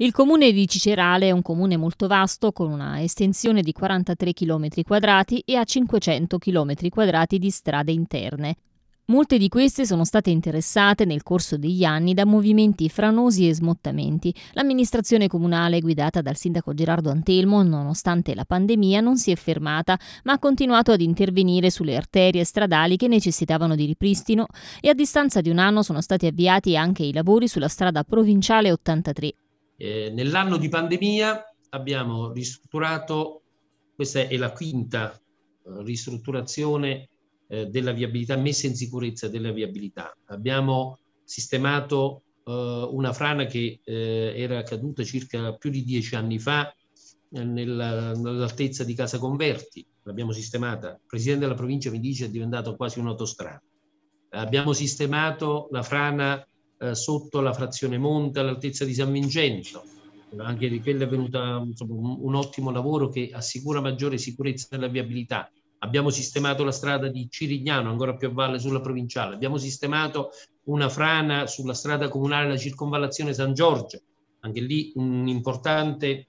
Il comune di Cicerale è un comune molto vasto con una estensione di 43 km quadrati e ha 500 km quadrati di strade interne. Molte di queste sono state interessate nel corso degli anni da movimenti franosi e smottamenti. L'amministrazione comunale guidata dal sindaco Gerardo Antelmo, nonostante la pandemia, non si è fermata, ma ha continuato ad intervenire sulle arterie stradali che necessitavano di ripristino e a distanza di un anno sono stati avviati anche i lavori sulla strada provinciale 83. Eh, nell'anno di pandemia abbiamo ristrutturato, questa è la quinta eh, ristrutturazione eh, della viabilità, messa in sicurezza della viabilità. Abbiamo sistemato eh, una frana che eh, era caduta circa più di dieci anni fa eh, nella, nell'altezza di Casa Converti, l'abbiamo sistemata. Il presidente della provincia mi dice è diventato quasi un'autostrada. Abbiamo sistemato la frana eh, sotto la frazione Monte all'altezza di San Vincenzo. Anche di quella è venuto un, un, ottimo lavoro che assicura maggiore sicurezza nella viabilità. Abbiamo sistemato la strada di Cirignano, ancora più a valle sulla provinciale. Abbiamo sistemato una frana sulla strada comunale, la circonvallazione San Giorgio. Anche lì un importante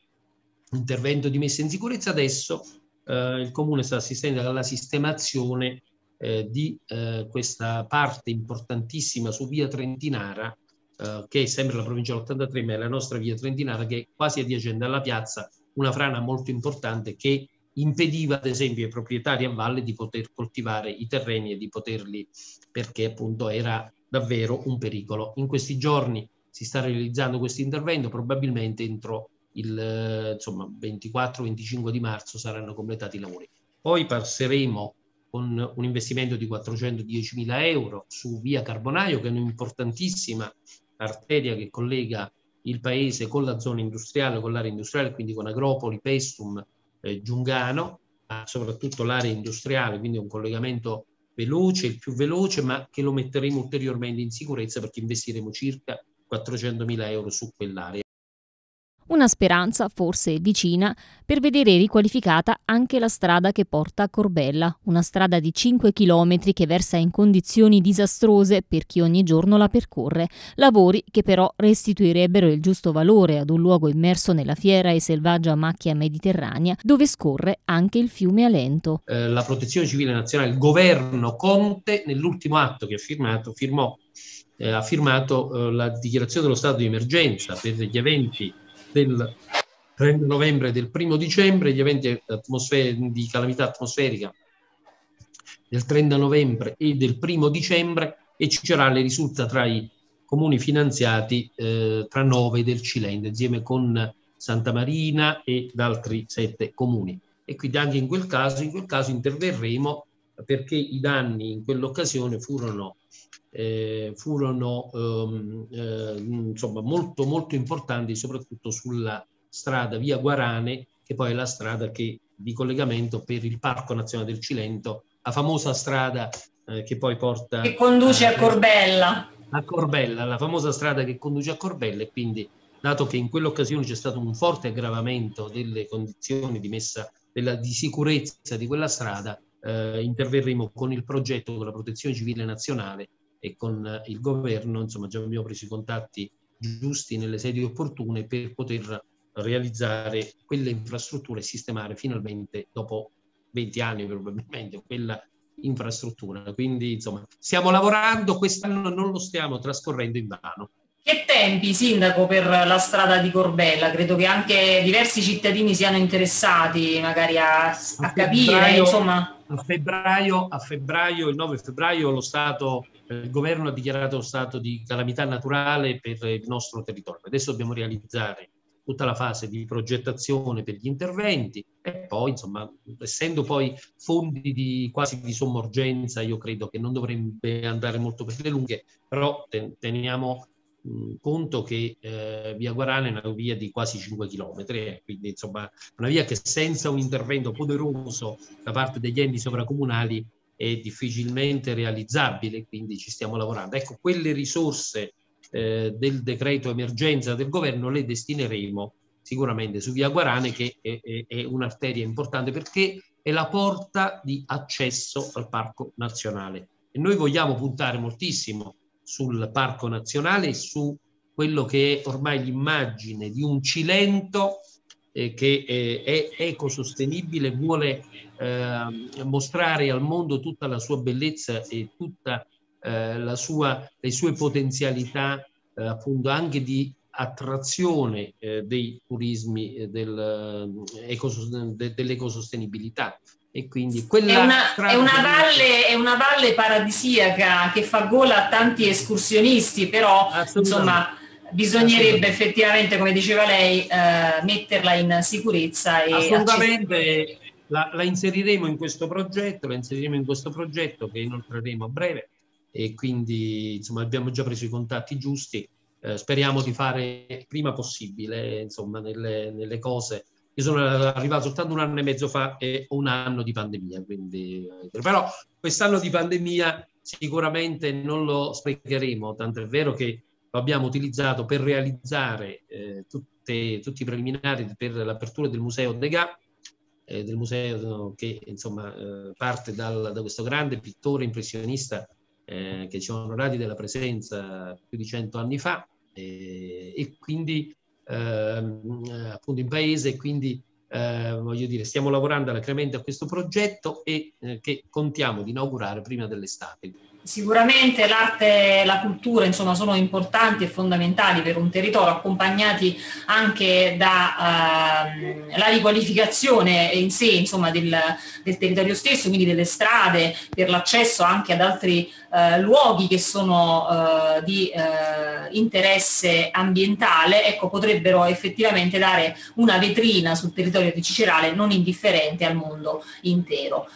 intervento di messa in sicurezza. Adesso eh, il comune sta assistendo alla sistemazione eh, di eh, questa parte importantissima su via Trentinara, eh, che è sempre la provincia dell'83, ma è la nostra via Trentinara, che è quasi adiacente alla piazza, una frana molto importante che impediva ad esempio ai proprietari a valle di poter coltivare i terreni e di poterli, perché appunto era davvero un pericolo. In questi giorni si sta realizzando questo intervento, probabilmente entro il 24-25 di marzo saranno completati i lavori. Poi passeremo con un investimento di 410 mila euro su via Carbonaio, che è un'importantissima arteria che collega il paese con la zona industriale, con l'area industriale, quindi con Agropoli, Pestum, eh, Giungano, ma soprattutto l'area industriale, quindi un collegamento veloce, il più veloce, ma che lo metteremo ulteriormente in sicurezza perché investiremo circa 400 mila euro su quell'area. Una speranza, forse vicina, per vedere riqualificata anche la strada che porta a Corbella, una strada di 5 km che versa in condizioni disastrose per chi ogni giorno la percorre, lavori che però restituirebbero il giusto valore ad un luogo immerso nella fiera e selvaggia macchia mediterranea dove scorre anche il fiume Alento. Eh, la Protezione Civile Nazionale, il governo Conte, nell'ultimo atto che ha firmato, firmò, eh, ha firmato eh, la dichiarazione dello stato di emergenza per gli eventi del 30 novembre e del 1 dicembre, gli eventi di calamità atmosferica del 30 novembre e del 1 dicembre e Cicerale risulta tra i comuni finanziati eh, tra nove del Cilento, insieme con Santa Marina e altri sette comuni. E quindi anche in quel caso, in quel caso interverremo perché i danni in quell'occasione furono eh, furono ehm, eh, insomma molto molto importanti soprattutto sulla strada via Guarane che poi è la strada che, di collegamento per il Parco Nazionale del Cilento la famosa strada eh, che poi porta che conduce a, a Corbella. A Corbella la famosa strada che conduce a Corbella e quindi dato che in quell'occasione c'è stato un forte aggravamento delle condizioni di messa della, di sicurezza di quella strada eh, interverremo con il progetto con la protezione civile nazionale e con il governo, insomma già abbiamo preso i contatti giusti nelle sedi opportune per poter realizzare quelle infrastrutture e sistemare finalmente dopo 20 anni probabilmente quella infrastruttura. Quindi insomma stiamo lavorando, quest'anno non lo stiamo trascorrendo in vano. Che tempi, Sindaco, per la strada di Corbella? Credo che anche diversi cittadini siano interessati magari a, a capire, insomma a febbraio, a febbraio, il 9 febbraio, lo Stato, il governo ha dichiarato lo stato di calamità naturale per il nostro territorio. Adesso dobbiamo realizzare tutta la fase di progettazione per gli interventi e poi, insomma, essendo poi fondi di, quasi di somma urgenza, io credo che non dovrebbe andare molto per le lunghe, però teniamo conto che eh, via Guarana è una via di quasi 5 km, eh, quindi insomma una via che senza un intervento poderoso da parte degli enti sovracomunali è difficilmente realizzabile, quindi ci stiamo lavorando. Ecco, quelle risorse eh, del decreto emergenza del governo le destineremo sicuramente su via Guarane che è, è, è un'arteria importante perché è la porta di accesso al parco nazionale e noi vogliamo puntare moltissimo sul Parco Nazionale e su quello che è ormai l'immagine di un Cilento eh, che eh, è ecosostenibile, vuole eh, mostrare al mondo tutta la sua bellezza e tutte eh, le sue potenzialità eh, appunto anche di attrazione eh, dei turismi del, de, dell'ecosostenibilità e quindi quella è una, è, una valle, è una valle paradisiaca che fa gola a tanti escursionisti però insomma bisognerebbe effettivamente, come diceva lei, eh, metterla in sicurezza. E Assolutamente, la, la, inseriremo in questo progetto, la inseriremo in questo progetto che inoltreremo a breve e quindi insomma abbiamo già preso i contatti giusti. Eh, speriamo di fare prima possibile insomma nelle, nelle cose io sono arrivato soltanto un anno e mezzo fa e un anno di pandemia, quindi, però quest'anno di pandemia sicuramente non lo sprecheremo, tanto è vero che lo abbiamo utilizzato per realizzare eh, tutte, tutti i preliminari per l'apertura del museo Degas, eh, del museo che insomma eh, parte dal, da questo grande pittore impressionista eh, che ci ha onorati della presenza più di cento anni fa eh, e quindi appunto in paese, quindi eh, voglio dire, stiamo lavorando alacremente a questo progetto e che contiamo di inaugurare prima dell'estate. Sicuramente l'arte e la cultura insomma, sono importanti e fondamentali per un territorio, accompagnati anche dalla uh, riqualificazione in sé insomma, del, del, territorio stesso, quindi delle strade, per l'accesso anche ad altri uh, luoghi che sono uh, di interesse ambientale, ecco, potrebbero effettivamente dare una vetrina sul territorio di Cicerale non indifferente al mondo intero.